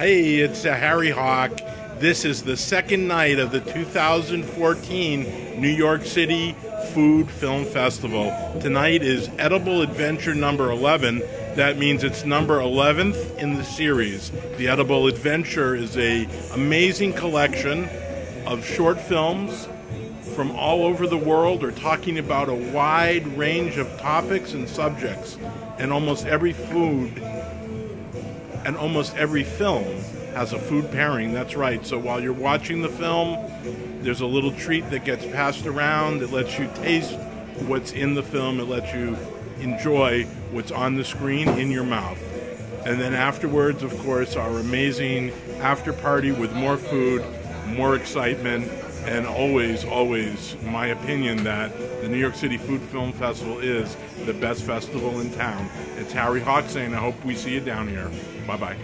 Hey, it's uh, Harry Hawk. This is the second night of the 2014 New York City Food Film Festival. Tonight is Edible Adventure number 11. That means it's number 11th in the series. The Edible Adventure is a amazing collection of short films from all over the world are talking about a wide range of topics and subjects and almost every food and almost every film has a food pairing. That's right. So while you're watching the film, there's a little treat that gets passed around that lets you taste what's in the film. It lets you enjoy what's on the screen in your mouth. And then afterwards, of course, our amazing after party with more food, more excitement, and always, always my opinion that the New York City Food Film Festival is the best festival in town. It's Harry Hawk saying, I hope we see you down here. Bye bye.